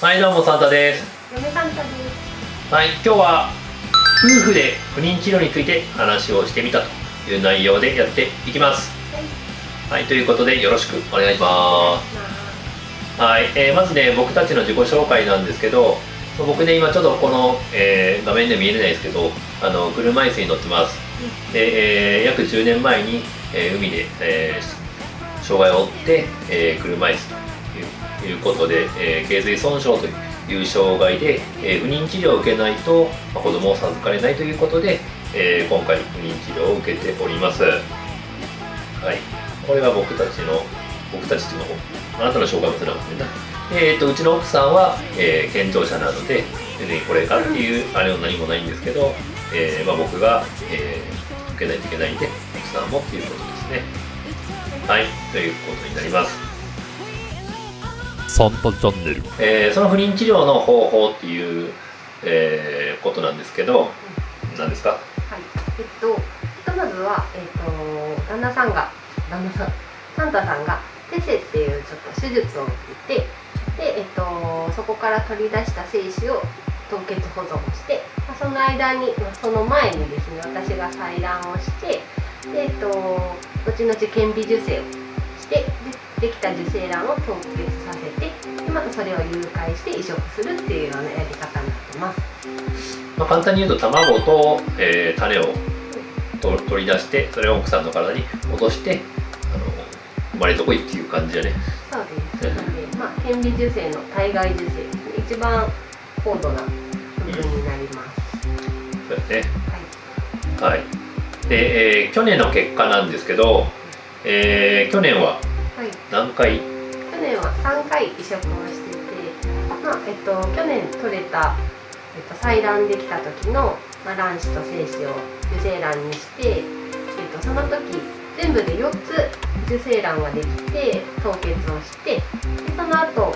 はいどうもサンタです。嫁サンタです。はい今日は夫婦で不妊治療について話をしてみたという内容でやっていきます。はい。ということでよろしくお願いします。はい、えーまずね僕たちの自己紹介なんですけど僕ね今ちょっとこの、えー画面で見えないですけどあの車椅子に乗ってます。で、えー約10年前に、えー海で、えー障害を負って、えー車椅子ということで、えー頸髄損傷という障害で、えー不妊治療を受けないと、まあ子供を授かれないということで、えー今回不妊治療を受けております。はい。これが僕たちの僕たちっていうのあなたの障害もつながってるな。えー、とうちの奥さんは、えー健常者なので別にこれがっていうあれは何もないんですけど、えーまあ、僕が、えー受けないといけないんで奥さんもっていうことですね。はい。ということになります。サンタチャンネル。えーその不妊治療の方法っていう、えーことなんですけど何ですか？はい。えっとひとまずはえっと旦那さんが旦那さんサンタさんがテセっていうちょっと手術を受けてでえっとそこから取り出した精子を凍結保存して、まあ、その間に、まあ、その前にですね私が採卵をしてでえっと後々顕微授精をしてでできた受精卵を凍結させてでまたそれを誘拐して移植するっていうようなやり方になってます。まあ、簡単に言うと卵と、えー種をと取り出してそれを奥さんの体に戻してあの生まれとこいっていう感じだねそうです。なので、まあ、顕微授精の体外受精ですね。一番高度な部分になります。そうですねはい。はいで、えー去年の結果なんですけど、えー去年ははい。何回？去年は3回移植をしてて、まあ、えっと、去年取れた、えっと、採卵できた時の、まあ、卵子と精子を受精卵にして、えっと、その時全部で4つ受精卵ができて凍結をしてでその後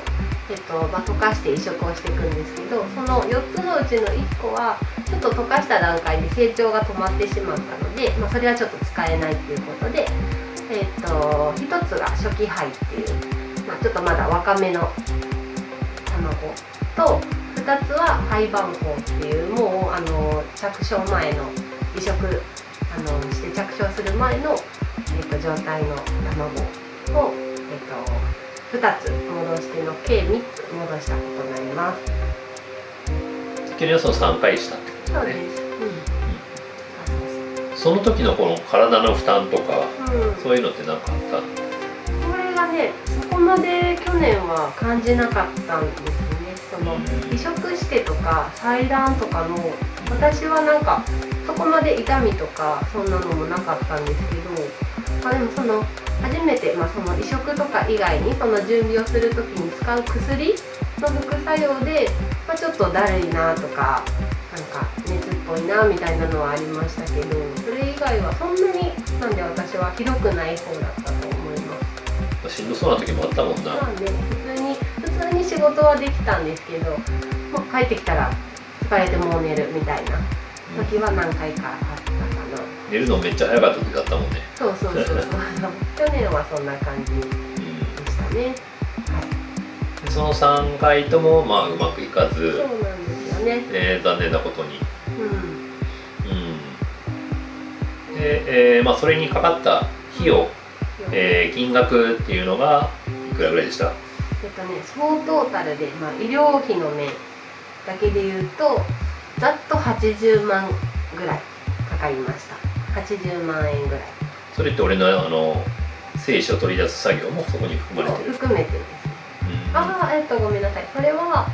えっとまあ、溶かして移植をしていくんですけどその4つのうちの1個はちょっと溶かした段階で成長が止まってしまったので、まあ、それはちょっと使えないっていうことで、えっと1つが初期胚っていう、まあ、ちょっとまだ若めの卵と2つは胚盤胞っていうもうあの着床前の移植あのして着床する前の、えっと状態の卵を、えっと2つ戻しての計3つ戻したことになります。去年はその3回したってことそうねです。うん。その時のこの体の負担とかうん、そういうのって何かあった？これがねそこまで去年は感じなかったんですね。その移植してとか採卵とかの私はなんかそこまで痛みとかそんなのもなかったんですけど、まあ、でもその初めて、まあ、その移植とか以外にその準備をする時に使う薬の副作用で、まあ、ちょっとだるいなとかなんか熱っぽいなみたいなのはありましたけどそれ以外はそんなになんで私はひどくない方だったと思います。しんどそうな時もあったもんなまあね、普通に普通に仕事はできたんですけど、もう帰ってきたら疲れてもう寝るみたいな時は何回かあったかな。寝るのめっちゃ早かった時あったもんね、そうそうそうそう。去年はそんな感じでうんしたね。でその3回ともまあうまくいかはい。ずそう、なんですよね。えー残念なことに、でえーまあ、それにかかった費用、えー金額っていうのがいくらぐらいでした？えっとね、総トータルで、まあ、医療費の面だけで言うとざっと80万ぐらいかかりました。80万円ぐらい。それって俺のあの精子を取り出す作業もそこに含まれてる、含めてですうん。ああえっとごめんなさい。それは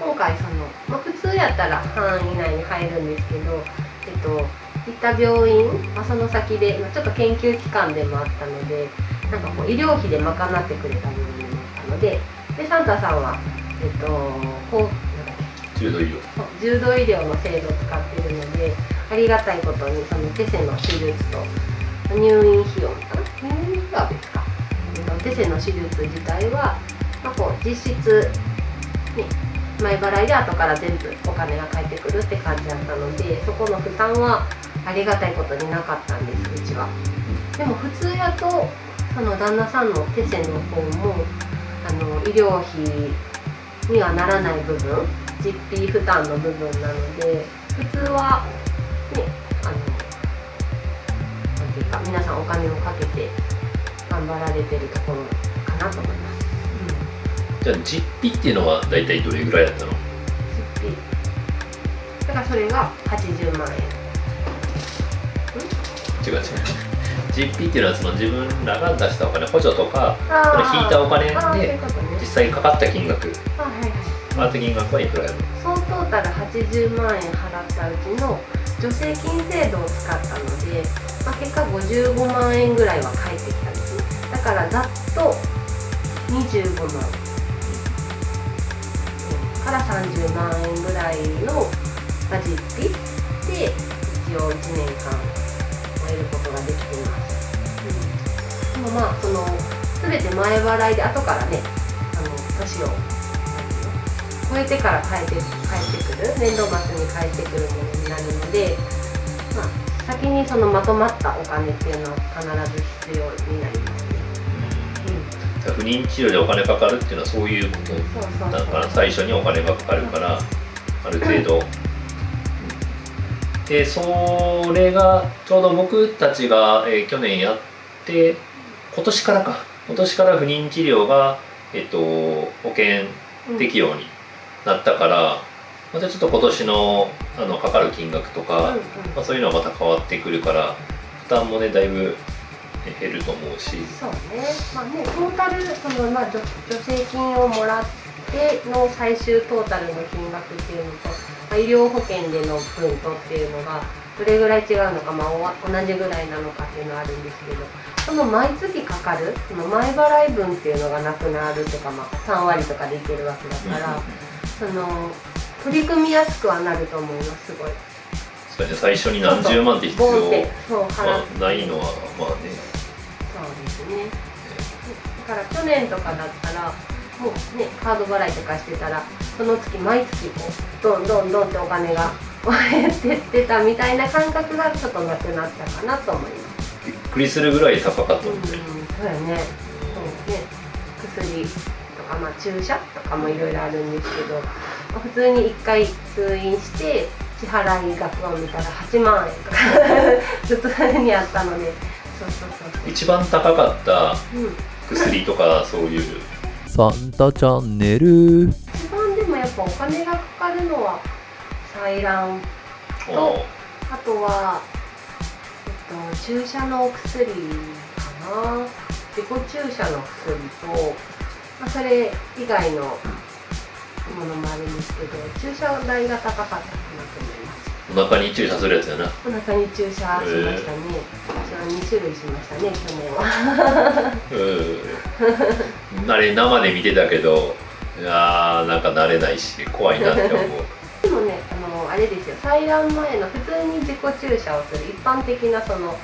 今回その、まあ、普通やったら範囲内に入るんですけどえっと行った病院、まあ、その先で、まあ、ちょっと研究機関でもあったのでなんかこう医療費で賄ってくれた病院だったのででサンタさんはえっとこう重度医療。そう重度医療の制度を使っているのでありがたいことにそのテセの手術と入院費用かな？入院費用は別か、えっと、テセの手術自体は、まあ、こう実質、ね、前払いで後から全部お金が返ってくるって感じだったのでそこの負担はありがたいことになかったんですうちは。でも普通やとその旦那さんのテセの方もあの医療費にはならない部分実費負担の部分なので普通はねあのなんていうか皆さんお金をかけて頑張られてるところかなと思います。じゃあ実費っていうのは大体どれぐらいだったの？実費だからそれが80万円違う違う実費っていうのはその自分らが出したお金補助とかあその引いたお金で実際にかかった金額。あはいはい。かかった金額はいくらやる総トータル80万円払ったうちの助成金制度を使ったので、まあ、結果55万円ぐらいは返ってきたんですね。だからざっと25万うんから30万円ぐらいの、まあ、実費で一応1年間終えることができています、うん、でもまあその全て前払いで後からねあの年を超えてから返って返ってくる年度末に返ってくるものになるので、まあ、先にそのまとまったお金っていうのは必ず必要になりますね。じゃあ不妊治療でお金かかるっていうのはそういうことだから。最初にお金がかかるからある程度、でそれがちょうど僕たちが、えー去年やって今年からか。今年から不妊治療が、えっと保険適用になったから、またちょっと今年のあのかかる金額とか、うんうん。まあ、そういうのはまた変わってくるから負担もねだいぶえ減ると思うし。そうね、まあね、トータルその、まあ、助助成金をもらっての最終トータルの金額っていうのと、まあ、医療保険での分とっていうのがどれぐらい違うのか、まあ、同じぐらいなのかっていうのはあるんですけどその毎月かかるその前払い分っていうのがなくなるとか、まあ、3割とかでいけるわけだから、その取り組みやすくはなると思いますすごい。最初に何十万って必要ないのはまあねそうですね。だから去年とかだったらもうねカード払いとかしてたらその月毎月こうどんどんどんってお金が 減ってってたみたいな感覚がちょっとなくなったかなと思います。びっくりするぐらい高かったうんん、で、そうやね。そうね。薬とかまあ注射とかもいろいろあるんですけど、まあ普通に1回通院して支払い額を見たら8万円とか 普通にあったので、そうそうそう。一番高かったうん。薬とかそういうサンタチャンネル一番でもやっぱお金がかかるのは採卵おあとは、えっと、注射のお薬かな。自己注射の薬と、まあ、それ以外のものもあるんですけど注射代が高かったかなと思いますお腹に注射するやつやな。お腹に注射しましたね、注射2種類しましたね去年は。うん。あれ生で見てたけどいやーなんか慣れないし怖いなって思う。でもね、あのあれですよ、採卵前の普通に自己注射をする一般的なその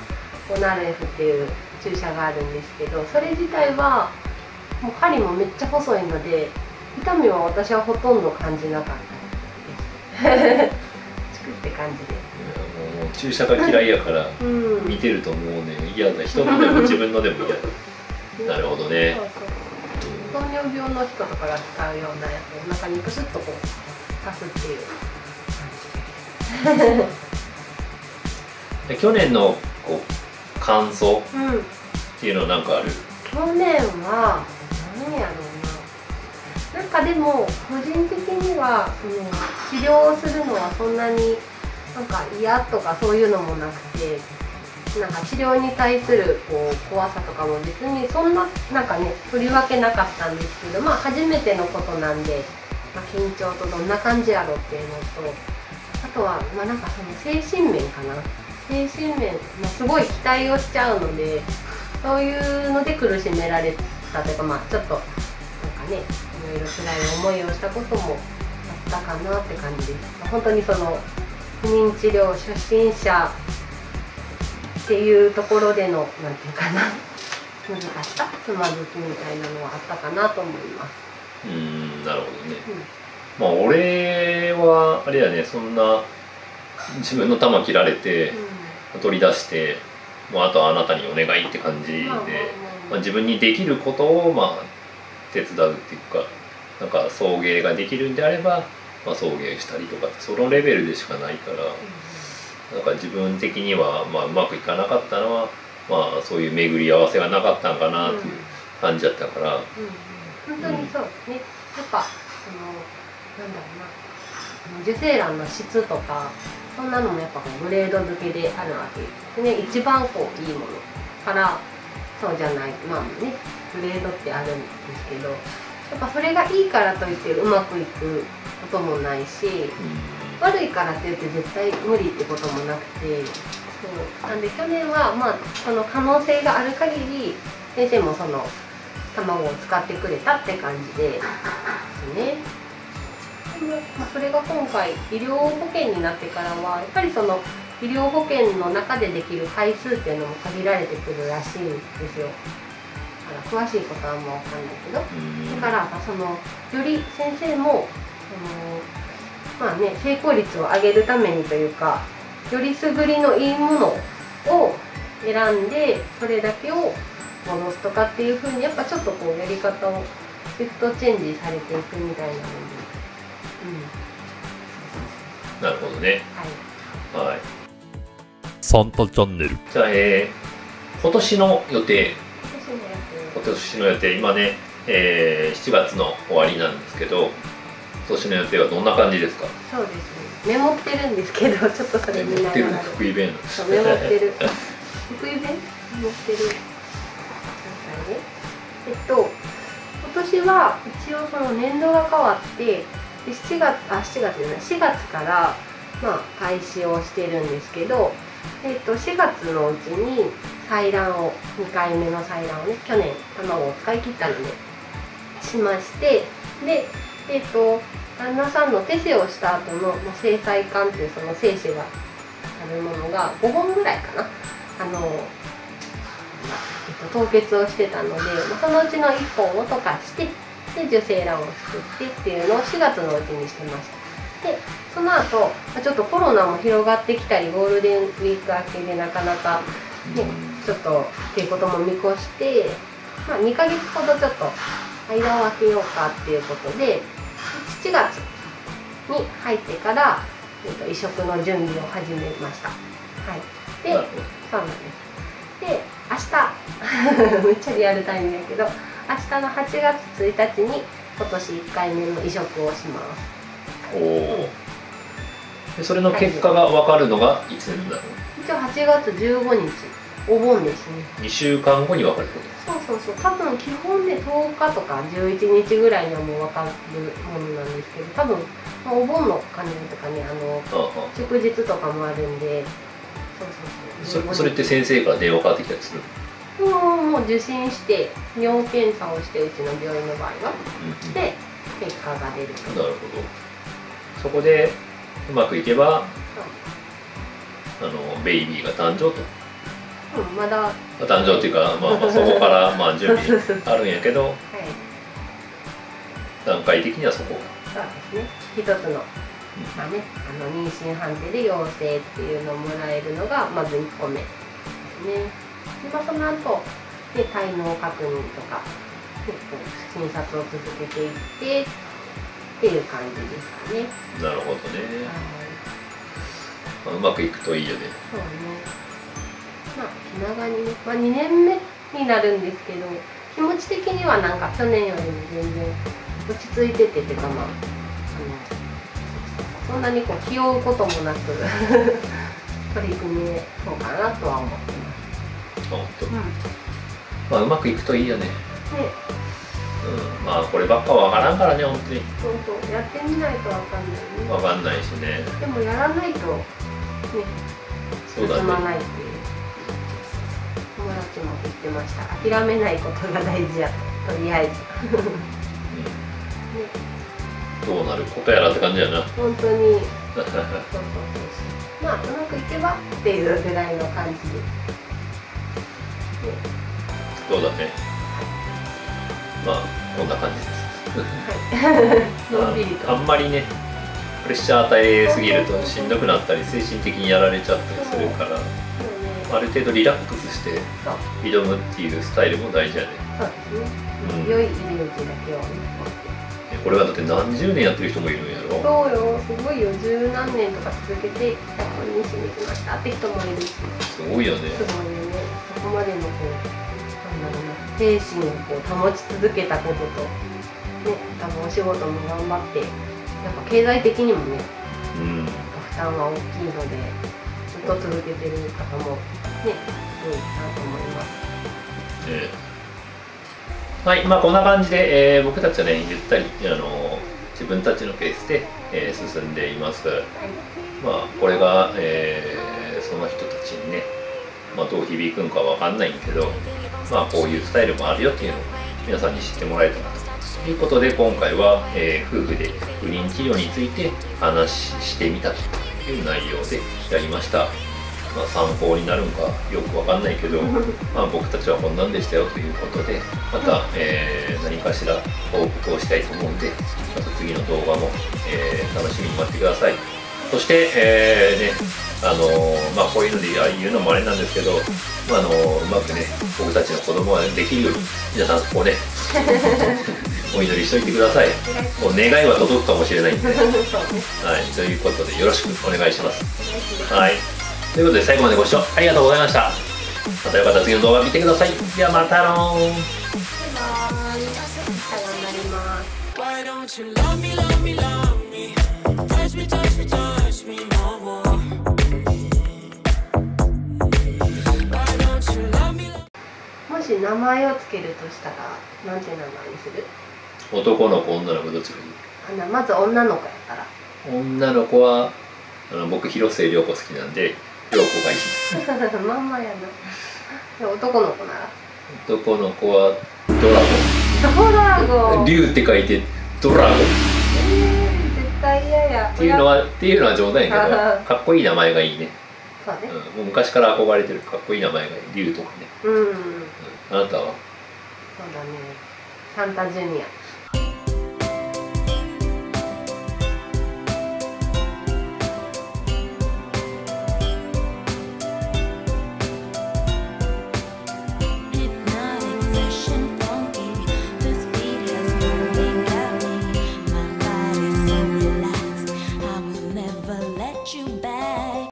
ボナレフっていう注射があるんですけど、それ自体はもう針もめっちゃ細いので、痛みは私はほとんど感じなかったです。って感じで。もう注射が嫌いやからうん。見てるともうね嫌だ人のでも自分のでも嫌だなるほどね。糖尿病の人とかが使うようなやつを中にプスッとこう刺すっていう で去年のこう感想感じ。うん。っていうのはなんかある？去年は何やろうななんかでも個人的にはその治療をするのはそんなになんか嫌とかそういうのもなくてなんか治療に対するこう怖さとかも別にそんななんかね振り分けなかったんですけどまあ初めてのことなんで、まあ、緊張とどんな感じやろっていうのとあとはまあなんかその精神面かな。精神面、まあ、すごい期待をしちゃうのでそういうので苦しめられたというかまあちょっとなんかねいろいろ辛い思いをしたこともあったかなって感じです。本当にその不妊治療初心者っていうところでのなんていうかな難しさつまずきみたいなのはあったかなと思います。うーんなるほどね。うん。まあ俺はあれやねそんな自分の球切られて取り出してもうあとはあなたにお願いって感じで、まあ、自分にできることをまあ手伝うっていうかなんか送迎ができるんであれば、まあ、送迎したりとかそのレベルでしかないからなんか自分的には、まあ、うまくいかなかったのは、まあ、そういう巡り合わせがなかったんかなっていう感じだったから、本当にそうですね、やっぱそのなんだろうな。受精卵の質とかそんなのもやっぱこうグレード付けであるわけ。ですね一番こういいものからそうじゃないまあねグレードってあるんですけどやっぱそれがいいからといってうまくいくこともないし悪いからって言って絶対無理ってこともなくてそうなんで去年はまあその可能性がある限り先生もその卵を使ってくれたって感じでですね。でもまあ、それが今回医療保険になってからはやっぱりその医療保険の中でできる回数っていうのも限られてくるらしいんですよ。だから詳しいことはあんま分かんないけど。うん。だからそのより先生もそのまあね成功率を上げるためにというかよりすぐりのいいものを選んでそれだけを戻すとかっていうふうにやっぱちょっとこうやり方をシフトチェンジされていくみたいなので、うん、なるほどね。はい。はい。サンタチャンネル。じゃあ、えー今年の予定今年の予定今ね、えー7月の終わりなんですけど今年の予定はどんな感じですか？つそうですね。メモってるんですけどちょっとそれ見ながら。福井弁そうメモってる。福井弁メモってるなんかねえっと今年は一応その年度が変わってで7月あ7月じゃない4月からまあ開始をしてるんですけどえっと4月のうちに採卵を2回目の採卵をね去年卵を使い切ったのでしましてでえっと旦那さんの手製をした後の、まあ、精細管っていうその精子があるものが5本ぐらいかな。あの、えっと、凍結をしてたので、ま、そのうちの1本を溶かしてで受精卵を作ってっていうのを4月のうちにしてました。でその後、まちょっとコロナも広がってきたりゴールデンウィーク明けでなかなかねちょっとっていうことも見越して、まあ、2ヶ月ほどちょっと間を空けようかっていうことで7月に入ってから、えっと移植の準備を始めました。はい、でそうなんです。で、明日 めっちゃリアルタイムやけど、明日の8月1日に今年1回目の移植をします。おおでそれの結果が分かるのがいつになる一応8月15日、お盆ですね。2週間後に分かるってこそうそうそう、多分基本で10日とか11日ぐらいにはもう分かるものなんですけど、多分、まあ、お盆の関連とかね、あの、祝日とかもあるんで、そうそうそう。それそれって先生から電話かかってきたりするもうもう受診して尿検査をしてうちの病院の場合は。うんうん。で結果が出ると。なるほど。そこでうまくいけばあのベイビーが誕生とうんまだは誕生っていうか、まあ、まあそこから まあ準備あるんやけどい。段階的にはそこ。そうですね。一つのまあねあの妊娠判定で陽性っていうのをもらえるのがまず1個目ですね。で、まあ、その後で体能確認とかでこう診察を続けていってっていう感じですかね。なるほどね、はい。まあうまくいくといいよね。そうね。まあ気長にね、まあ2年目になるんですけど、気持ち的にはなんか去年よりも全然落ち着いててってかまあ、あのそんなにこう気負うこともなく 取り組めそうかなとは思ってます。まあうまくいくといいよね。で、うん。まあこればっかわからんからね本当に。そうそうやってみないとわかんないね。わかんないしね。でもやらないとねそうだね。進まないっていう友達も言ってました。諦めないことが大事やととりあえず。ねうんどうなることやらって感じやな。本当に。そうそうそうまあうまくいけばっていうぐらいの感じで、ね、そうだね。まあこんな感じです。はい。ああんまりねプレッシャー与えすぎるとしんどくなったり精神的にやられちゃったりするからある程度リラックスして挑むっていうスタイルも大事やねそうですね、うん。良いイメージだけをこれはだって何十年やってる人もいるんやろ？そうよ。すごいよ。十何年とか続けて最後にしに来ましたって人もいるし。すごいよね。すごいよね。そこまでのこうなんだろうな精神をこう保ち続けたこととね多分お仕事も頑張ってやっぱ経済的にもねうん。負担は大きいのでと続けてる方もねすごいなと思います。ええはいまあこんな感じで、えー僕たちはねゆったりあの自分たちのペースで、えー進んでいます。はいまあこれが、えーその人たちにね、まあ、どう響くんかわかんないんけどまあこういうスタイルもあるよっていうのを皆さんに知ってもらえたらということで今回は、えー夫婦で不妊治療について話してみたと。いう内容でやりました、まあ、参考になるんかよくわかんないけど まあ僕たちはこんなんでしたよということでまた、えー何かしら報告をしたいと思うんでまた次の動画も、えー楽しみに待ってください。そして、えーねあのーまあこういうので言うのもあれなんですけど、まああのーうまくね僕たちの子供ができるように皆さんそこをね お祈りしといてください。もう願いは届くかもしれないんで、はい、ということでよろしくお願いします。はい。ということで最後までご視聴ありがとうございました。またよかったら次の動画見てください。ではまたのー Why don't you love me, love me, love me? Touch me, touch me, touch me no more. し名前をつけるとしたらなんて名前にする？男の子女の子どっちがいい？あなまず女の子やったら。女の子はあの僕広末涼子好きなんで涼子がいい。まんまやな。で男の子なら？男の子はドラドラゴン？ゴン竜って書いてドラゴン。っえー、絶対嫌や。ていうのはっていうのは冗談やけどかっこいい名前がいいね、そうね。うん、もう昔から憧れてるかっこいい名前がいい。竜とかね、うん、うん、あなたは？そうだね。サンタジュニア。